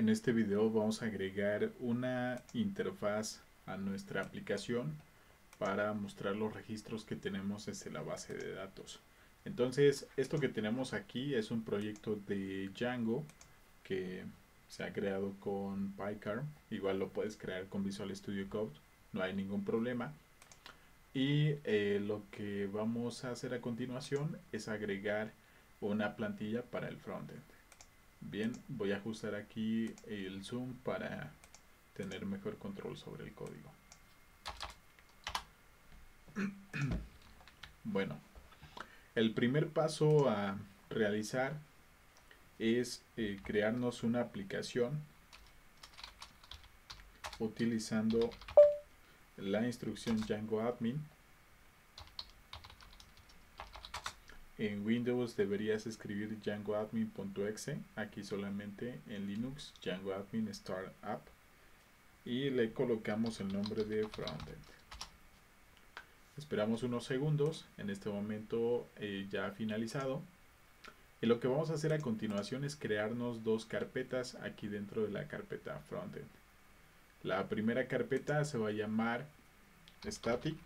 En este video vamos a agregar una interfaz a nuestra aplicación para mostrar los registros que tenemos desde la base de datos. Entonces, esto que tenemos aquí es un proyecto de Django que se ha creado con PyCharm. Igual lo puedes crear con Visual Studio Code, no hay ningún problema. Y eh, lo que vamos a hacer a continuación es agregar una plantilla para el frontend. Bien, voy a ajustar aquí el zoom para tener mejor control sobre el código. Bueno, el primer paso a realizar es eh, crearnos una aplicación utilizando la instrucción Django Admin En Windows deberías escribir djangoadmin.exe, aquí solamente en Linux Django Admin Startup y le colocamos el nombre de frontend. Esperamos unos segundos, en este momento eh, ya ha finalizado. Y lo que vamos a hacer a continuación es crearnos dos carpetas aquí dentro de la carpeta frontend. La primera carpeta se va a llamar static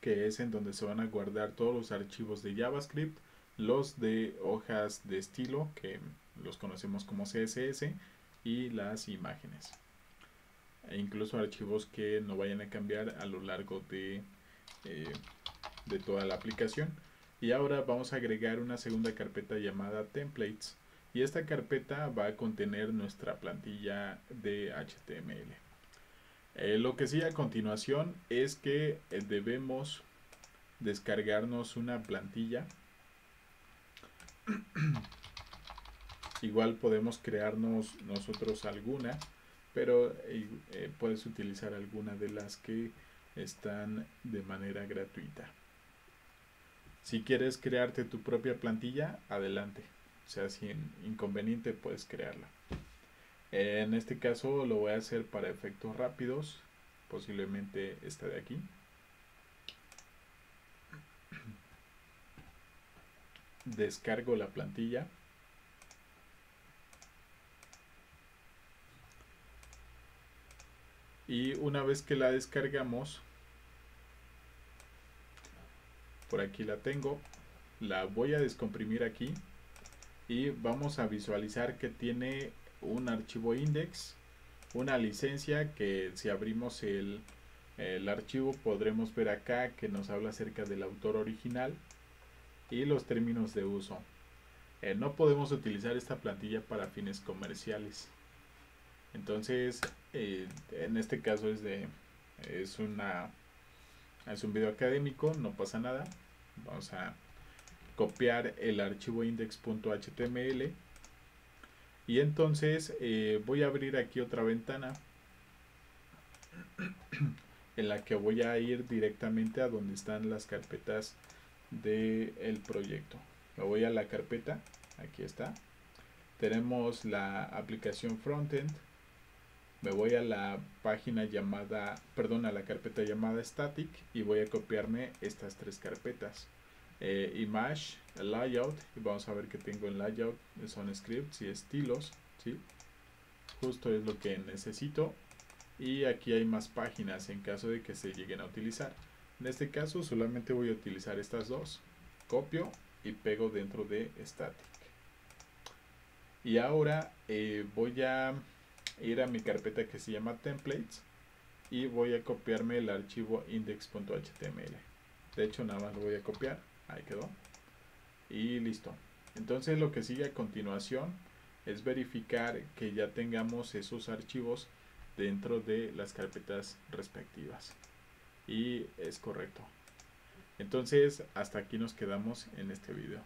que es en donde se van a guardar todos los archivos de JavaScript, los de hojas de estilo, que los conocemos como CSS, y las imágenes. E incluso archivos que no vayan a cambiar a lo largo de, eh, de toda la aplicación. Y ahora vamos a agregar una segunda carpeta llamada templates. Y esta carpeta va a contener nuestra plantilla de HTML. Eh, lo que sigue a continuación es que eh, debemos descargarnos una plantilla. Igual podemos crearnos nosotros alguna, pero eh, puedes utilizar alguna de las que están de manera gratuita. Si quieres crearte tu propia plantilla, adelante. O sea, sin inconveniente puedes crearla. En este caso lo voy a hacer para efectos rápidos, posiblemente esta de aquí. Descargo la plantilla. Y una vez que la descargamos, por aquí la tengo, la voy a descomprimir aquí y vamos a visualizar que tiene un archivo index, una licencia que si abrimos el, archivo podremos ver acá que nos habla acerca del autor original y los términos de uso. Eh, no podemos utilizar esta plantilla para fines comerciales. Entonces, eh, en este caso es de es una es un video académico, no pasa nada. Vamos a copiar el archivo index.html y entonces eh, voy a abrir aquí otra ventana en la que voy a ir directamente a donde están las carpetas del proyecto. Me voy a la carpeta, aquí está. Tenemos la aplicación frontend. Me voy a la página llamada, perdón, a la carpeta llamada static y voy a copiarme estas tres carpetas eh, image, layout, y vamos a ver que tengo en layout, son scripts y estilos, ¿sí? Justo es lo que necesito. Y aquí hay más páginas en caso de que se lleguen a utilizar. En este caso solamente voy a utilizar estas dos. Copio y pego dentro de static. Y ahora eh, voy a ir a mi carpeta que se llama templates y voy a copiarme el archivo index.html. De hecho nada más lo voy a copiar Ahí quedó. Y listo. Entonces lo que sigue a continuación es verificar que ya tengamos esos archivos dentro de las carpetas respectivas. Y es correcto. Entonces hasta aquí nos quedamos en este video.